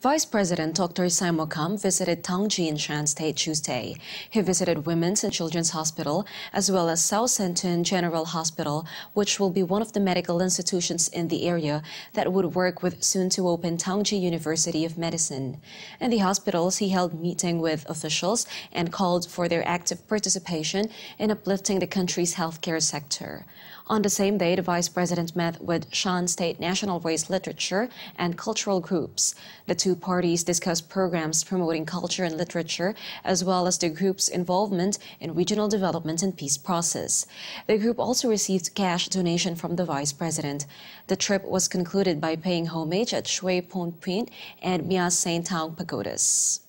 Vice President Dr. Sai Mauk Kham visited Taunggyi in Shan State Tuesday. He visited Women's and Children's Hospital as well as South Sentun General Hospital, which will be one of the medical institutions in the area that would work with soon-to-open Taunggyi University of Medicine. In the hospitals, he held meeting with officials and called for their active participation in uplifting the country's healthcare sector. On the same day, the Vice President met with Shan State National Race Literature and Cultural Groups. The two parties discussed programs promoting culture and literature, as well as the group's involvement in regional development and peace process. The group also received cash donation from the Vice President. The trip was concluded by paying homage at Shwe Phone Pwint and Mya Sein Taung pagodas.